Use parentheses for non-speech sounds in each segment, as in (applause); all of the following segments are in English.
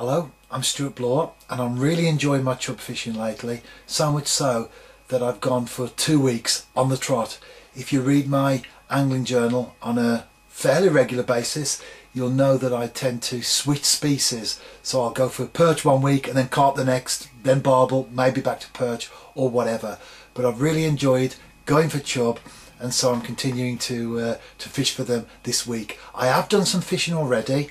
Hello, I'm Stewart Bloor and I'm really enjoying my chub fishing lately, so much so that I've gone for two weeks on the trot. If you read my angling journal on a fairly regular basis, you'll know that I tend to switch species. So I'll go for perch one week and then carp the next, then barbel, maybe back to perch or whatever. But I've really enjoyed going for chub and so I'm continuing to uh, to fish for them this week. I have done some fishing already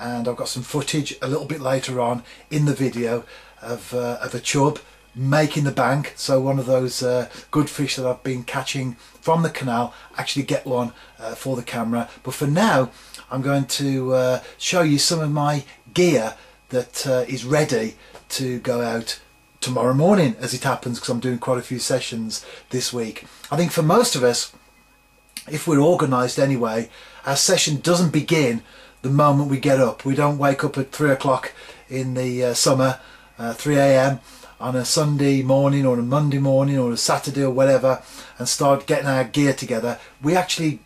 and I've got some footage a little bit later on in the video of, uh, of a chub making the bank so one of those uh, good fish that I've been catching from the canal actually get one uh, for the camera but for now I'm going to uh, show you some of my gear that uh, is ready to go out tomorrow morning as it happens because I'm doing quite a few sessions this week. I think for most of us if we're organised anyway our session doesn't begin the moment we get up. We don't wake up at three o'clock in the uh, summer, uh, 3 a.m. on a Sunday morning or a Monday morning or a Saturday or whatever and start getting our gear together. We actually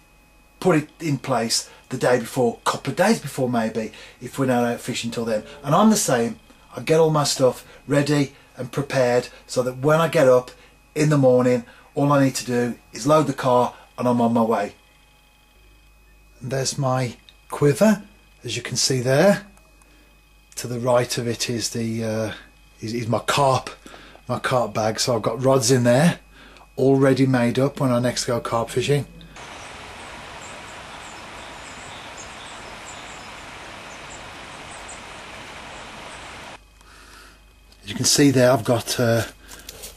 put it in place the day before, a couple of days before maybe, if we're not out fishing till then. And I'm the same. I get all my stuff ready and prepared so that when I get up in the morning, all I need to do is load the car and I'm on my way. And there's my quiver as you can see there. To the right of it is the uh, is, is my carp my carp bag. So I've got rods in there already made up when I next go carp fishing. As you can see there I've got uh,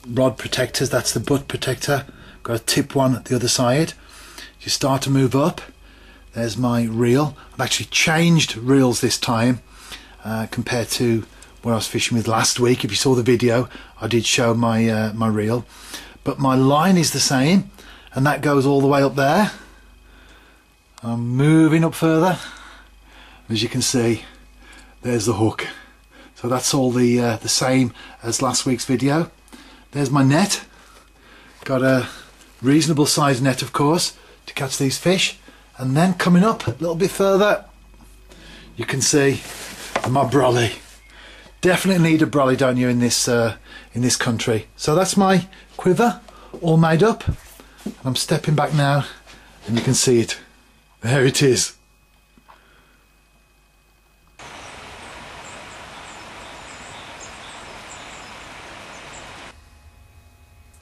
rod protectors. That's the butt protector. Got a tip one at the other side. You start to move up there's my reel. I've actually changed reels this time uh, compared to what I was fishing with last week. If you saw the video, I did show my uh, my reel, but my line is the same, and that goes all the way up there. I'm moving up further. As you can see, there's the hook. So that's all the uh, the same as last week's video. There's my net. Got a reasonable sized net, of course, to catch these fish and then coming up a little bit further you can see my brolly. Definitely need a brolly don't you in this uh, in this country. So that's my quiver all made up. I'm stepping back now and you can see it. There it is.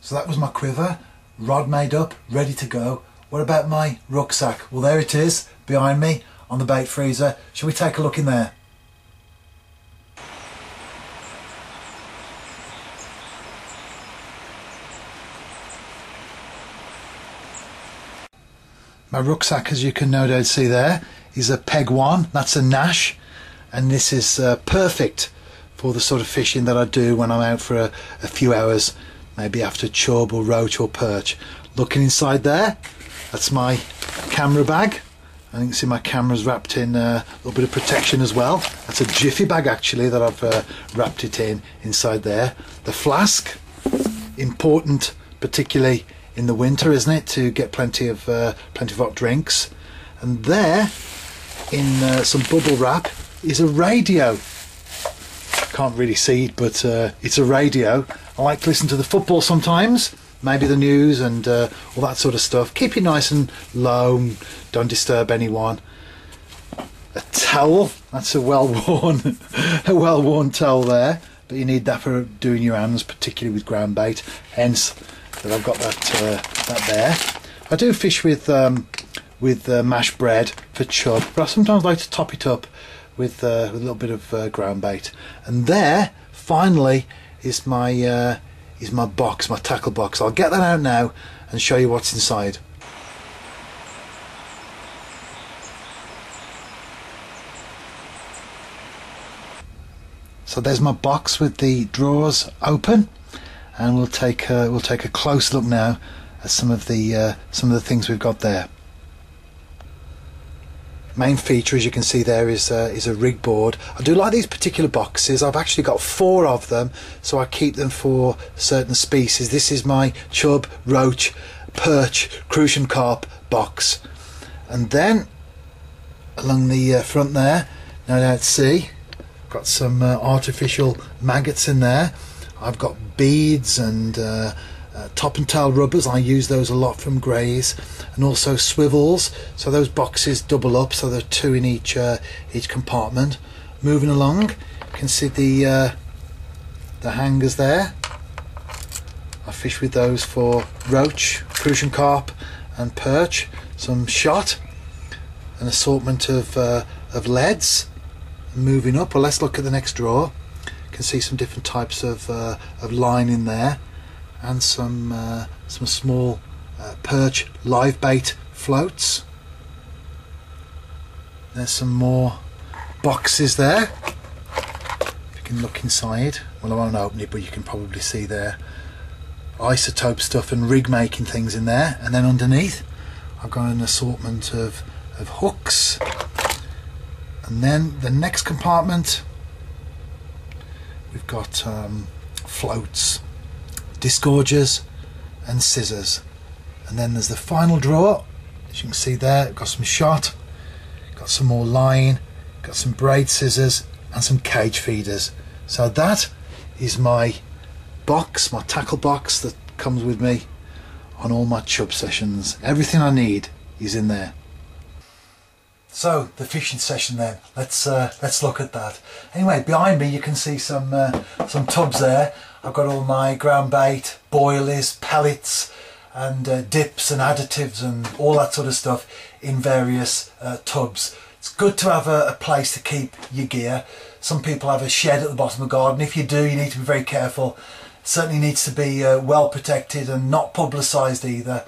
So that was my quiver rod made up ready to go what about my rucksack? Well, there it is behind me on the bait freezer. Shall we take a look in there? My rucksack, as you can no doubt see there, is a Peg 1. That's a Nash. And this is uh, perfect for the sort of fishing that I do when I'm out for a, a few hours, maybe after chub or roach or perch. Looking inside there, that's my camera bag. I think see my camera's wrapped in uh, a little bit of protection as well. That's a jiffy bag actually that I've uh, wrapped it in inside there. The flask, important particularly in the winter, isn't it, to get plenty of uh, plenty of hot drinks. And there, in uh, some bubble wrap, is a radio. Can't really see it, but uh, it's a radio. I like to listen to the football sometimes maybe the news and uh, all that sort of stuff. Keep it nice and low, don't disturb anyone. A towel, that's a well-worn, (laughs) a well-worn towel there, but you need that for doing your hands, particularly with ground bait. Hence, that I've got that uh, that there. I do fish with um, with uh, mashed bread for chub, but I sometimes like to top it up with, uh, with a little bit of uh, ground bait. And there, finally, is my uh, is my box, my tackle box. I'll get that out now and show you what's inside. So there's my box with the drawers open, and we'll take a, we'll take a close look now at some of the uh, some of the things we've got there main feature as you can see there is uh, is a rig board. I do like these particular boxes. I've actually got four of them so I keep them for certain species. This is my chub roach perch crucian carp box. And then along the uh, front there now let's see got some uh, artificial maggots in there. I've got beads and uh, top and tail rubbers. I use those a lot from Grays, and also swivels. So those boxes double up, so there are two in each uh, each compartment. Moving along, you can see the uh, the hangers there. I fish with those for roach, crucian carp, and perch. Some shot, an assortment of uh, of leads. Moving up, well, let's look at the next drawer. You can see some different types of uh, of line in there and some uh, some small uh, perch live bait floats. There's some more boxes there. If you can look inside, well I won't open it but you can probably see there isotope stuff and rig making things in there and then underneath I've got an assortment of, of hooks and then the next compartment we've got um, floats disgorgers and scissors. And then there's the final drawer. As you can see there got some shot got some more line got some braid scissors and some cage feeders. So that is my box my tackle box that comes with me on all my chub sessions. Everything I need is in there. So the fishing session then. Let's uh, let's look at that. Anyway behind me you can see some uh, some tubs there I've got all my ground bait, boilies, pellets and uh, dips and additives and all that sort of stuff in various uh, tubs. It's good to have a, a, place to keep your gear. Some people have a shed at the bottom of the garden. If you do, you need to be very careful. It certainly needs to be uh, well protected and not publicised either.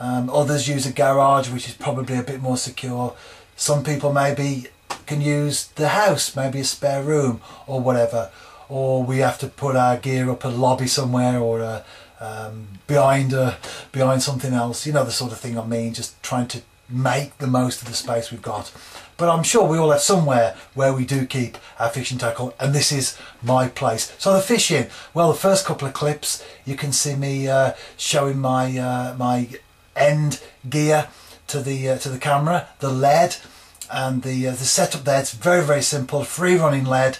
Um, others use a garage, which is probably a bit more secure. Some people maybe can use the house, maybe a spare room or whatever or we have to put our gear up a lobby somewhere or a, um, behind a, behind something else. You know the sort of thing I mean. Just trying to make the most of the space we've got. But I'm sure we all have somewhere where we do keep our fishing tackle, and this is my place. So the fishing. Well, the first couple of clips, you can see me uh, showing my uh, my end gear to the uh, to the camera, the lead, and the uh, the setup there. It's very very simple, free running lead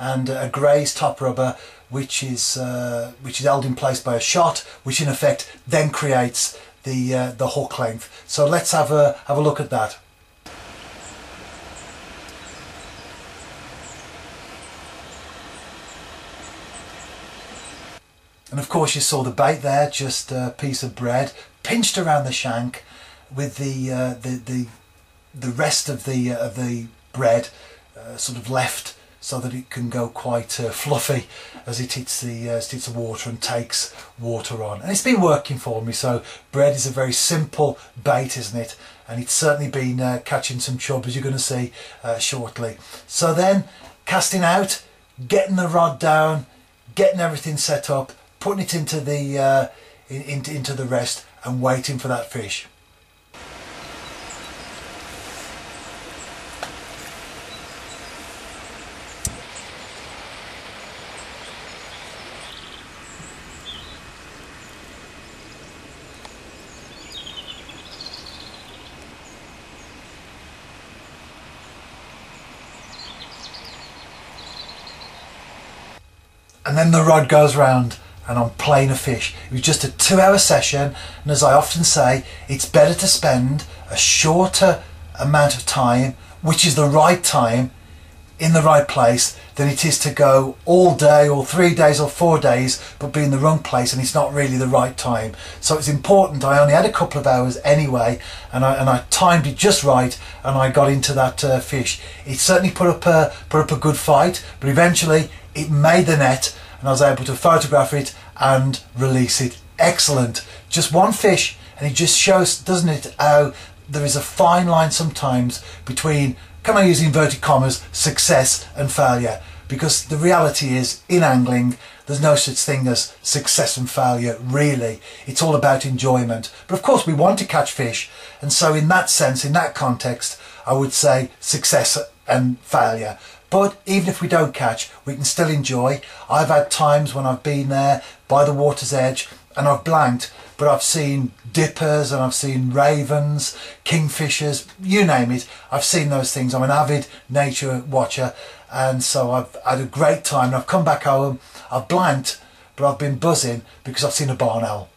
and a Grays top rubber which is uh, which is held in place by a shot which in effect then creates the uh, the hook length. So let's have a have a look at that. And of course you saw the bait there just a piece of bread pinched around the shank with the uh, the, the the rest of the uh, of the bread uh, sort of left so that it can go quite uh, fluffy as it hits the uh, hits the water and takes water on. And it's been working for me. So bread is a very simple bait, isn't it? And it's certainly been uh, catching some chub, as you're going to see uh, shortly. So then casting out, getting the rod down, getting everything set up, putting it into the uh, in, into, into the rest, and waiting for that fish. And then the rod goes round and I'm playing a fish. It was just a two hour session and as I often say it's better to spend a shorter amount of time which is the right time in the right place than it is to go all day or three days or four days but be in the wrong place and it's not really the right time so it's important I only had a couple of hours anyway and I, and I timed it just right and I got into that uh, fish it certainly put up a put up a good fight but eventually it made the net and I was able to photograph it and release it. Excellent. Just one fish and it just shows, doesn't it, how there is a fine line sometimes between, can I use inverted commas, success and failure. Because the reality is, in angling, there's no such thing as success and failure, really. It's all about enjoyment. But of course, we want to catch fish. And so in that sense, in that context, I would say success and failure. But even if we don't catch, we can still enjoy. I've had times when I've been there by the water's edge and I've blanked, but I've seen dippers and I've seen ravens, kingfishers, you name it. I've seen those things. I'm an avid nature watcher and so I've had a great time. And I've come back home, I've blanked, but I've been buzzing because I've seen a barn owl.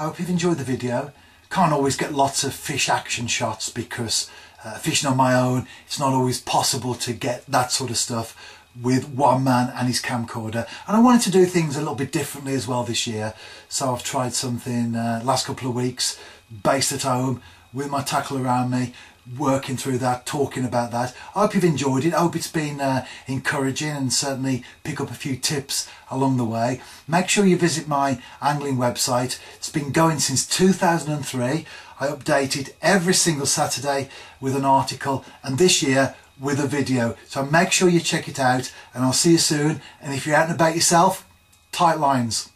I hope you've enjoyed the video. Can't always get lots of fish action shots because uh, fishing on my own, it's not always possible to get that sort of stuff with one man and his camcorder. And I wanted to do things a little bit differently as well this year. So I've tried something uh, last couple of weeks based at home with my tackle around me working through that, talking about that. I hope you've enjoyed it. I hope it's been uh, encouraging and certainly pick up a few tips along the way. Make sure you visit my angling website. It's been going since 2003. I update it every single Saturday with an article and this year with a video. So make sure you check it out and I'll see you soon. And if you're out and about yourself, tight lines.